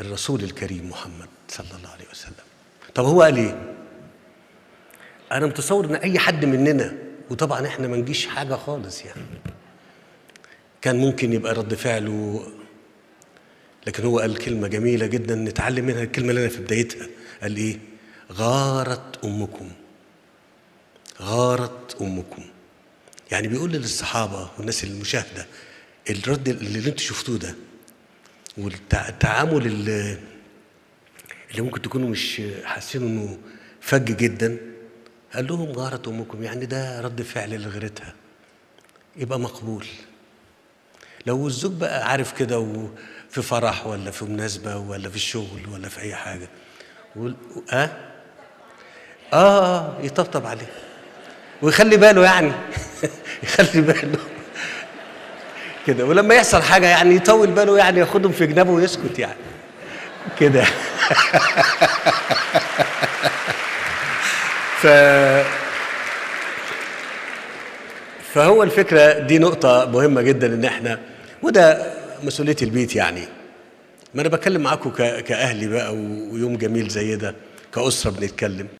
الرسول الكريم محمد صلى الله عليه وسلم. طب هو قال إيه؟ أنا متصور إن أي حد مننا وطبعا إحنا ما نجيش حاجة خالص يعني. كان ممكن يبقى رد فعله لكن هو قال كلمة جميلة جدا نتعلم منها الكلمة اللي أنا في بدايتها. قال إيه؟ غارت أمكم. غارت أمكم. يعني بيقول للصحابة والناس المشاهدة الرد اللي أنتوا شفتوه ده والتعامل اللي, اللي ممكن تكونوا مش حاسين إنه فج جدا قال لهم غارت أمكم يعني ده رد فعل لغيرتها يبقى مقبول. لو الزوج بقى عارف كده وفي فرح ولا في مناسبة ولا في الشغل ولا في أي حاجة و... آه؟ آه يطبطب عليه. ويخلي باله يعني. يخلي باله. كده. ولما يحصل حاجة يعني يطول باله يعني ياخدهم في جنابه ويسكت يعني. كده. ف فهو الفكرة دي نقطة مهمة جدا إن إحنا وده مسؤولية البيت يعني. ما أنا بتكلم معاكم كأهلي بقى ويوم جميل زي ده كأسرة بنتكلم.